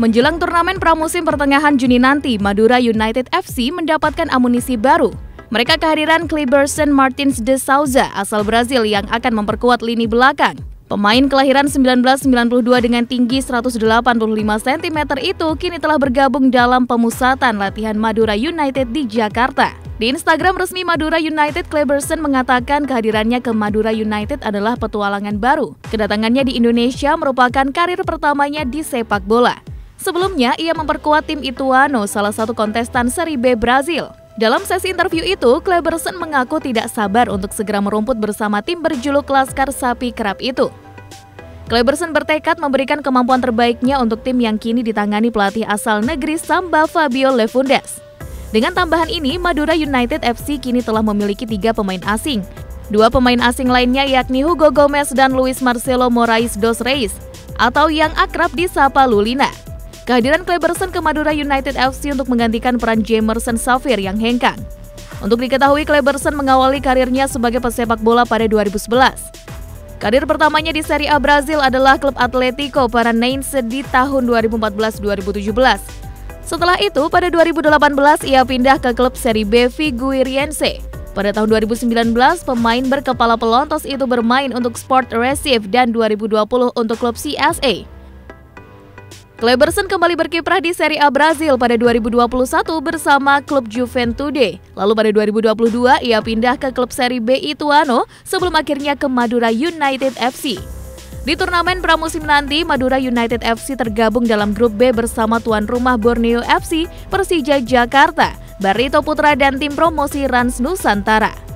Menjelang turnamen pramusim pertengahan Juni nanti, Madura United FC mendapatkan amunisi baru. Mereka kehadiran Cleberson Martins de Souza asal Brazil yang akan memperkuat lini belakang. Pemain kelahiran 1992 dengan tinggi 185 cm itu kini telah bergabung dalam pemusatan latihan Madura United di Jakarta. Di Instagram resmi Madura United, Cleberson mengatakan kehadirannya ke Madura United adalah petualangan baru. Kedatangannya di Indonesia merupakan karir pertamanya di sepak bola. Sebelumnya, ia memperkuat tim Ituano, salah satu kontestan Seri B Brazil. Dalam sesi interview itu, Kleberson mengaku tidak sabar untuk segera merumput bersama tim berjuluk Laskar Sapi Kerap itu. Kleberson bertekad memberikan kemampuan terbaiknya untuk tim yang kini ditangani pelatih asal negeri Samba Fabio Lefundes. Dengan tambahan ini, Madura United FC kini telah memiliki tiga pemain asing. Dua pemain asing lainnya yakni Hugo Gomez dan Luis Marcelo Moraes dos Reis, atau yang akrab disapa Lulina. Kehadiran Kleberson ke Madura United FC untuk menggantikan peran Jamerson Safir yang hengkang. Untuk diketahui, Kleberson mengawali karirnya sebagai pesepak bola pada 2011. Karir pertamanya di Serie A Brazil adalah klub Atletico Paranaense di tahun 2014-2017. Setelah itu, pada 2018 ia pindah ke klub Serie B Figueirense. Pada tahun 2019, pemain berkepala pelontos itu bermain untuk Sport Recife dan 2020 untuk klub CSA. Kleberson kembali berkiprah di Serie A Brazil pada 2021 bersama klub Juventude. Lalu pada 2022 ia pindah ke klub Serie B Ituano sebelum akhirnya ke Madura United FC. Di turnamen pramusim nanti, Madura United FC tergabung dalam grup B bersama tuan rumah Borneo FC, Persija Jakarta, Barito Putra dan tim promosi Rans Nusantara.